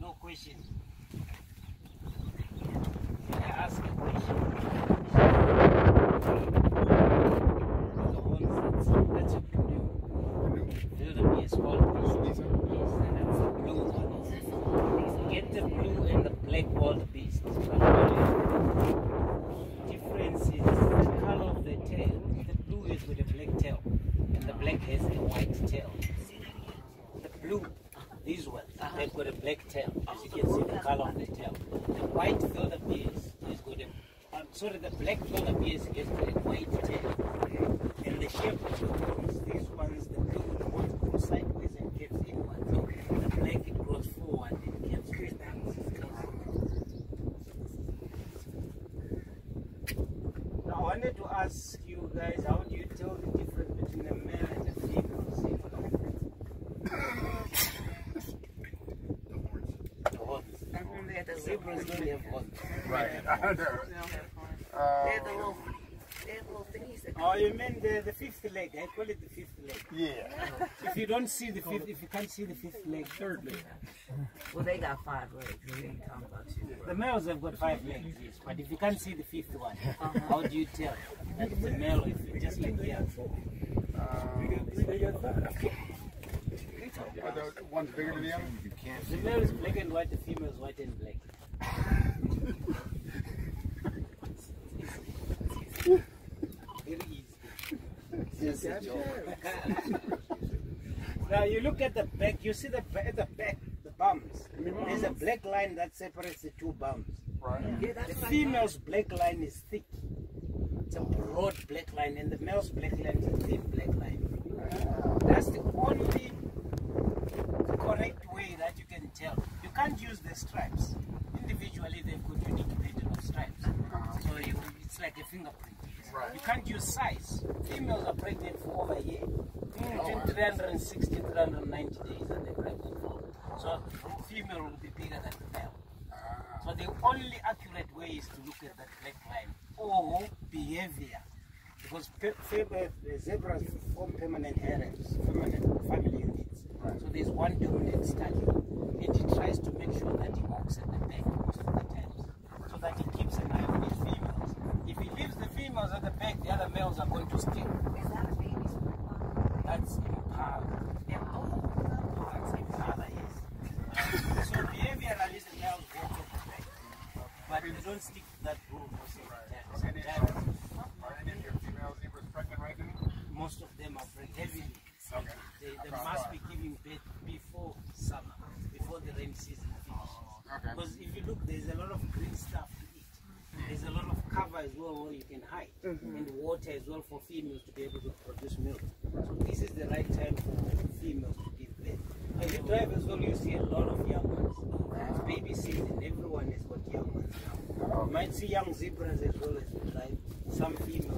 No question. get the blue and the black wildebeest. Difference is the color of the tail. The blue is with a black tail, and the black has a white tail. The blue, these ones, uh-huh. they've got a black tail. As you can see, the color of the tail. The white feather beast has got a I'm sorry, the black feather beast has got a white tail, and the shape of the beast. Wanted to ask you guys, how do you tell the difference between a male and a female zebra? The horns. They're the Zebras don't have horns. Right. They're the little, they're the little thingies that Oh, you mean the, the fifth leg? I call it the fifth leg. yeah. If you don't see the fifth, if you can't see the fifth leg, third leg. Well, they got five legs. We ain't talking about you. The males have got five legs, yes, but if you can't see the fifth one, how do you tell that it's a male or if it's just like the other? Are the one's bigger than the other? The male is black and white, the female is white and black. Very easy. Just a joke. Now you look at the back, you see the at the back, the bums. There's a mm. black line that separates the two bums. Right. Yeah, The that's like female's black line is thick. It's a broad black line, and the male's black line is a thin black line. That's the only correct way that you can tell. You can't use the stripes. Individually, they've got unique pattern of stripes. Uh-huh. So you, it's like a fingerprint. Right. You can't use size. Females are pregnant for over a year. Between 360 390 days and they're pregnant for. So female will be bigger than the male. So the only accurate way is to look at that black line or behavior. Because uh, zebras form permanent harems, permanent family units. So there's one dominant stallion, and he tries to make sure that he walks at the back most of the times, so that he keeps an eye on his females. If he leaves the females at the back, the other males are going to. Is that a? That's impala. Oh, That's impala, yes. so behaviorally, the males walk at the back, but they don't stick to that rule most of the time. Sometimes Are any of your female zebras pregnant right now? most of them are pregnant heavily. Okay. They, they must be giving birth before summer, before the rain season finishes. Okay. Because if you look, there's a lot of green stuff to eat. There's a lot of as well where you can hide mm -hmm. and water as well for females to be able to produce milk. So this is the right time for females to give birth. As you drive as well, you see a lot of young ones. It's baby season, everyone has got young ones now. You might see young zebras as well as you drive. Some females.